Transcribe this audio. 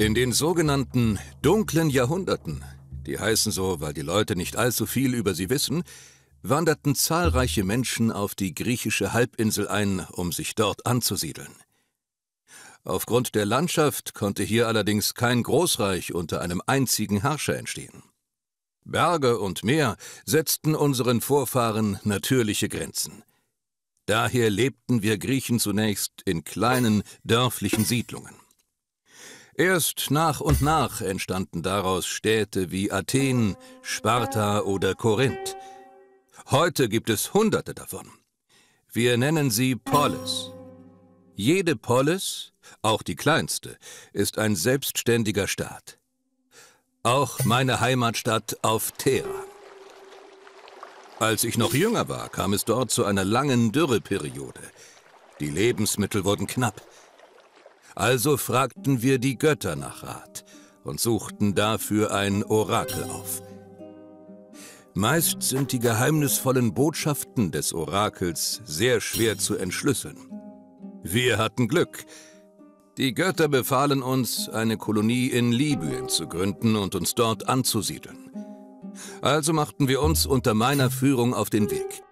In den sogenannten dunklen Jahrhunderten, die heißen so, weil die Leute nicht allzu viel über sie wissen, wanderten zahlreiche Menschen auf die griechische Halbinsel ein, um sich dort anzusiedeln. Aufgrund der Landschaft konnte hier allerdings kein Großreich unter einem einzigen Herrscher entstehen. Berge und Meer setzten unseren Vorfahren natürliche Grenzen. Daher lebten wir Griechen zunächst in kleinen, dörflichen Siedlungen. Erst nach und nach entstanden daraus Städte wie Athen, Sparta oder Korinth. Heute gibt es Hunderte davon. Wir nennen sie Polis. Jede Polis, auch die kleinste, ist ein selbstständiger Staat. Auch meine Heimatstadt auf Thera. Als ich noch jünger war, kam es dort zu einer langen Dürreperiode. Die Lebensmittel wurden knapp. Also fragten wir die Götter nach Rat und suchten dafür ein Orakel auf. Meist sind die geheimnisvollen Botschaften des Orakels sehr schwer zu entschlüsseln. Wir hatten Glück. Die Götter befahlen uns, eine Kolonie in Libyen zu gründen und uns dort anzusiedeln. Also machten wir uns unter meiner Führung auf den Weg.